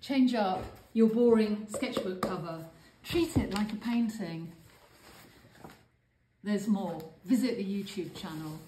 Change up your boring sketchbook cover. Treat it like a painting. There's more. Visit the YouTube channel.